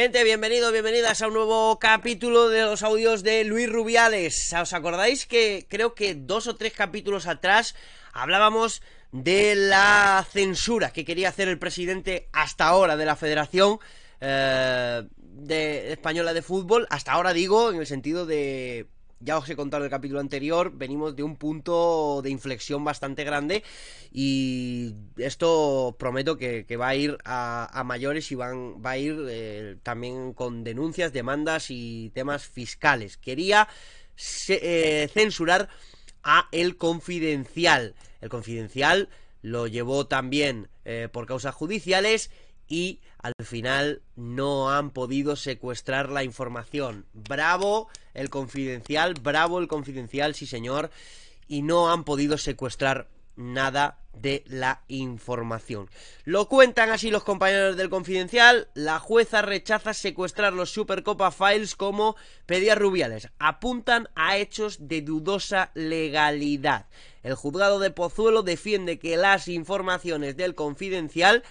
Gente, bienvenidos, bienvenidas a un nuevo capítulo de los audios de Luis Rubiales. ¿Os acordáis que creo que dos o tres capítulos atrás hablábamos de la censura que quería hacer el presidente hasta ahora de la Federación eh, Española de Fútbol? Hasta ahora digo en el sentido de ya os he contado en el capítulo anterior, venimos de un punto de inflexión bastante grande y esto prometo que, va a ir a, mayores y van, va a ir eh, también con denuncias, demandas y temas fiscales. Quería eh, censurar a El Confidencial. El Confidencial lo llevó también eh, por causas judiciales y al final no han podido secuestrar la información. Bravo el confidencial, bravo el confidencial, sí señor, y no han podido secuestrar nada de la información. Lo cuentan así los compañeros del Confidencial, la jueza rechaza secuestrar los Supercopa Files como pedía Rubiales. Apuntan a hechos de dudosa legalidad. El juzgado de Pozuelo defiende que las informaciones del Confidencial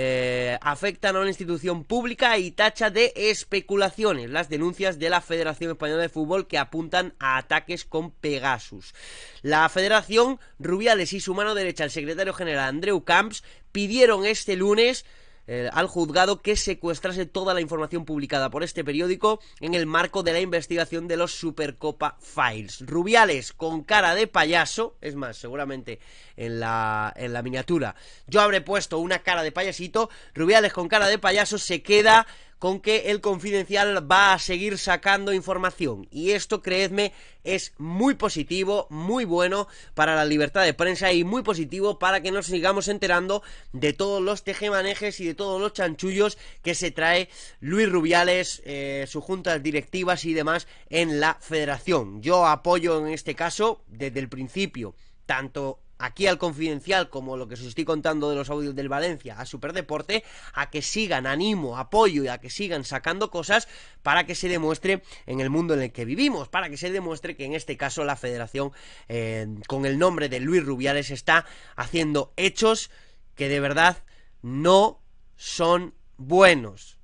eh, afectan a una institución pública y tacha de especulaciones las denuncias de la Federación Española de Fútbol que apuntan a ataques con Pegasus. La Federación, Rubiales y su mano derecha, el secretario general Andreu Camps, pidieron este lunes eh, al juzgado que secuestrase toda la información publicada por este periódico en el marco de la investigación de los Supercopa Files. Rubiales con cara de payaso, es más, seguramente en la, en la miniatura yo habré puesto una cara de payasito, Rubiales con cara de payaso se queda con que el confidencial va a seguir sacando información. Y esto, creedme, es muy positivo, muy bueno para la libertad de prensa y muy positivo para que nos sigamos enterando de todos los tejemanejes y de todos los chanchullos que se trae Luis Rubiales, eh, sus juntas directivas y demás en la federación. Yo apoyo en este caso desde el principio tanto aquí al Confidencial, como lo que os estoy contando de los audios del Valencia, a Superdeporte, a que sigan, animo, apoyo y a que sigan sacando cosas para que se demuestre en el mundo en el que vivimos, para que se demuestre que en este caso la federación, eh, con el nombre de Luis Rubiales, está haciendo hechos que de verdad no son buenos.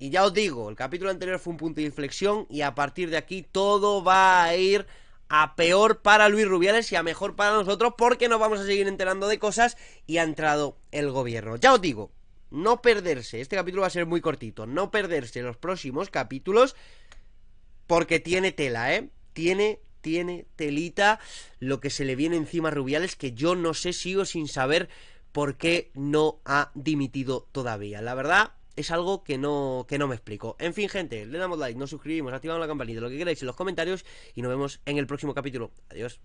Y ya os digo, el capítulo anterior fue un punto de inflexión y a partir de aquí todo va a ir a peor para Luis Rubiales y a mejor para nosotros porque nos vamos a seguir enterando de cosas y ha entrado el gobierno. Ya os digo, no perderse, este capítulo va a ser muy cortito, no perderse los próximos capítulos porque tiene tela, ¿eh? Tiene, tiene telita lo que se le viene encima a Rubiales que yo no sé, sigo sin saber por qué no ha dimitido todavía. La verdad, es algo que no, que no me explico. En fin, gente, le damos like, nos suscribimos, activamos la campanita, lo que queráis en los comentarios y nos vemos en el próximo capítulo. Adiós.